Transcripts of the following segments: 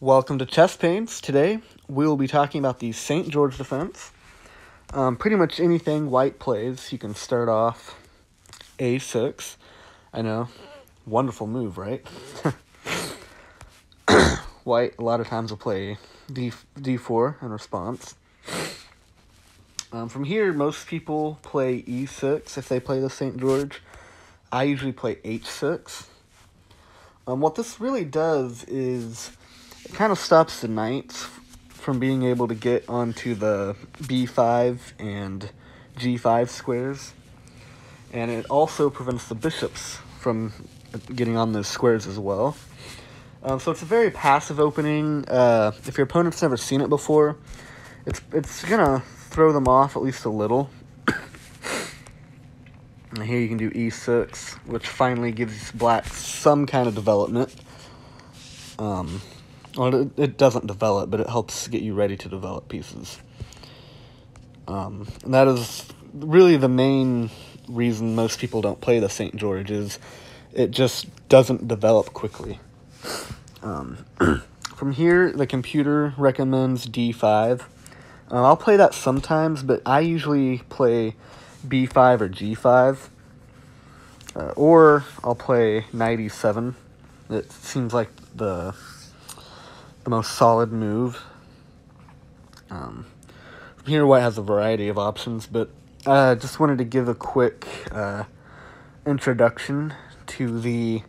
Welcome to Chess Pains. Today we will be talking about the St. George defense. Um, pretty much anything white plays, you can start off a6. I know, wonderful move, right? white a lot of times will play d d4 in response. Um, from here, most people play e6 if they play the St. George. I usually play h6. Um, what this really does is it kind of stops the knights from being able to get onto the b5 and g5 squares. And it also prevents the bishops from getting on those squares as well. Um, so it's a very passive opening. Uh, if your opponent's never seen it before, it's it's gonna throw them off at least a little. and here you can do e6, which finally gives black some kind of development. Um, well, it, it doesn't develop, but it helps get you ready to develop pieces. Um, and that is really the main reason most people don't play the St. George is it just doesn't develop quickly. Um, from here, the computer recommends d5. Uh, I'll play that sometimes, but I usually play b5 or g5. Uh, or I'll play 97. It seems like the the most solid move. Um, from here, white has a variety of options, but I uh, just wanted to give a quick uh, introduction to the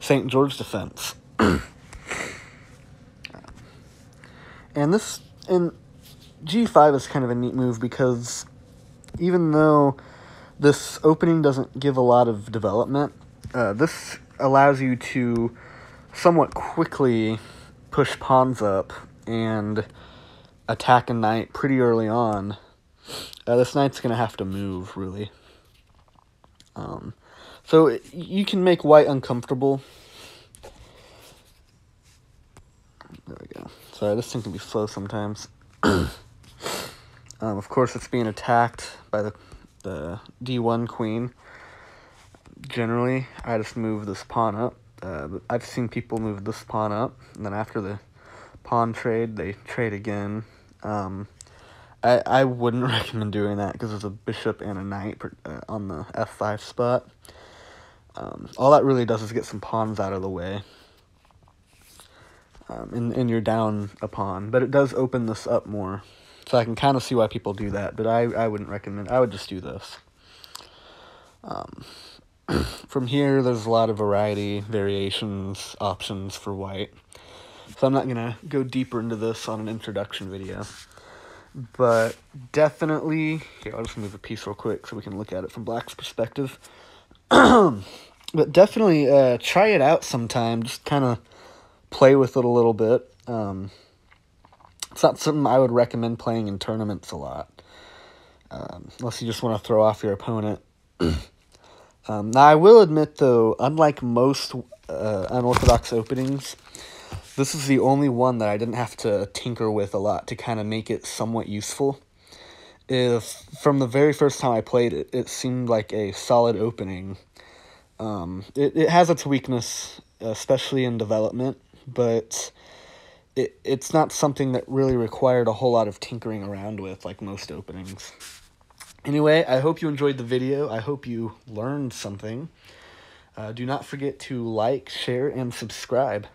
St. George defense. and this, and G5 is kind of a neat move because even though this opening doesn't give a lot of development, uh, this allows you to somewhat quickly push pawns up and attack a knight pretty early on, uh, this knight's going to have to move, really. Um, so you can make white uncomfortable. There we go. Sorry, this thing can be slow sometimes. um, of course, it's being attacked by the, the d1 queen. Generally, I just move this pawn up. Uh, I've seen people move this pawn up, and then after the pawn trade, they trade again. Um, I, I wouldn't recommend doing that because there's a bishop and a knight per, uh, on the f5 spot. Um, all that really does is get some pawns out of the way. Um, and, and you're down a pawn, but it does open this up more. So I can kind of see why people do that, but I, I wouldn't recommend, I would just do this. Um, from here, there's a lot of variety, variations, options for white. So I'm not going to go deeper into this on an introduction video. But definitely, here, I'll just move a piece real quick so we can look at it from Black's perspective. but definitely uh, try it out sometime. Just kind of play with it a little bit. Um, it's not something I would recommend playing in tournaments a lot. Um, unless you just want to throw off your opponent. Um, now, I will admit, though, unlike most uh, unorthodox openings, this is the only one that I didn't have to tinker with a lot to kind of make it somewhat useful. If from the very first time I played it, it seemed like a solid opening. Um, it, it has its weakness, especially in development, but it, it's not something that really required a whole lot of tinkering around with like most openings. Anyway, I hope you enjoyed the video. I hope you learned something. Uh, do not forget to like, share, and subscribe.